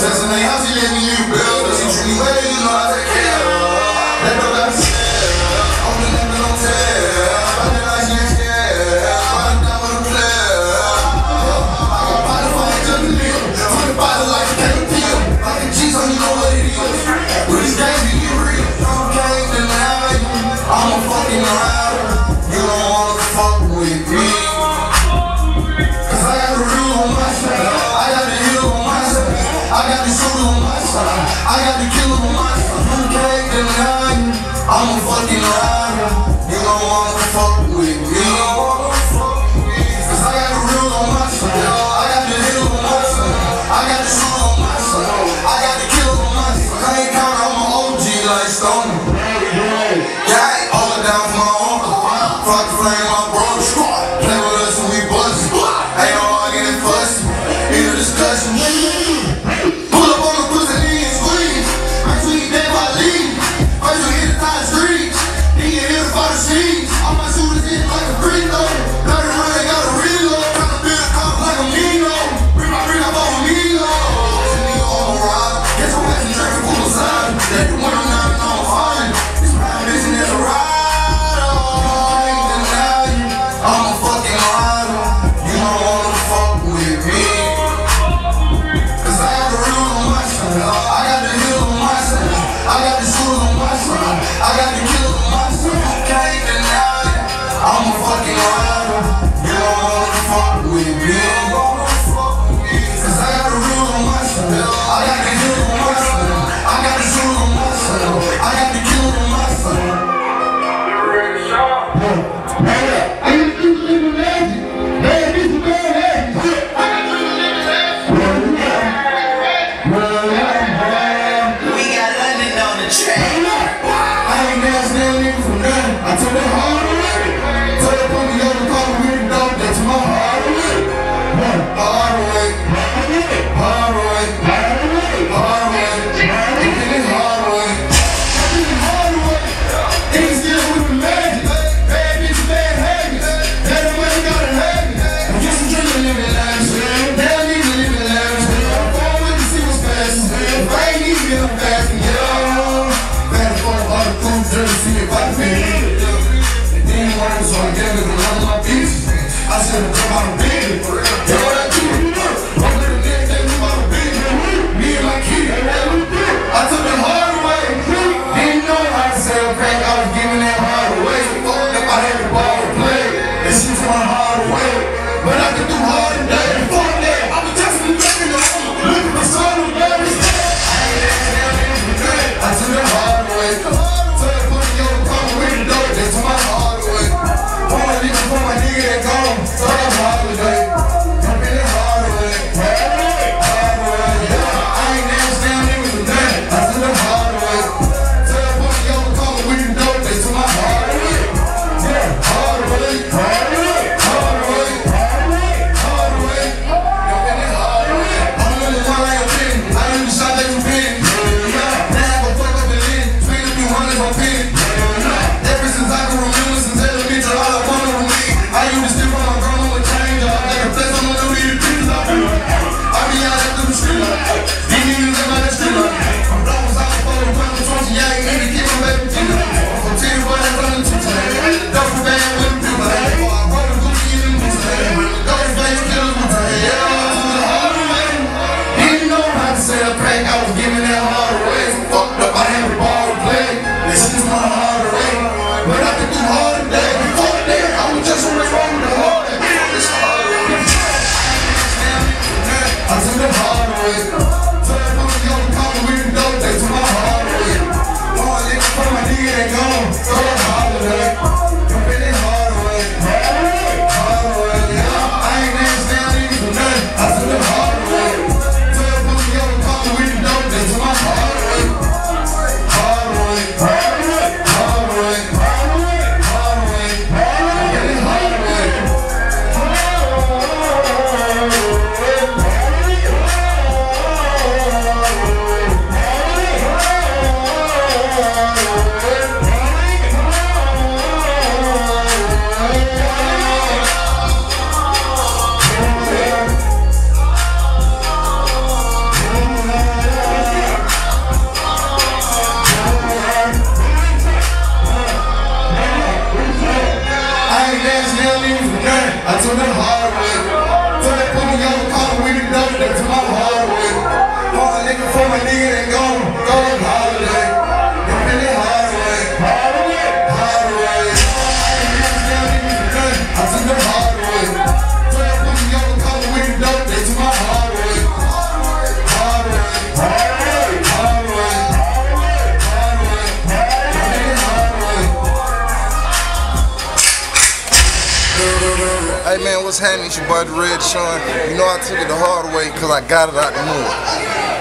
Cincinnati, how's he letting you, Bill? gonna come out of bed. Niggas now leave for nothing. I took them hard way. Took that put me on the collar with the dope, that took my hard way. A nigga for my nigga gone what's happening? It's your boy Derez Deshon. You know I took it the hard way because I got it out the mud.